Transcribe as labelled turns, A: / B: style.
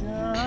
A: Johnson.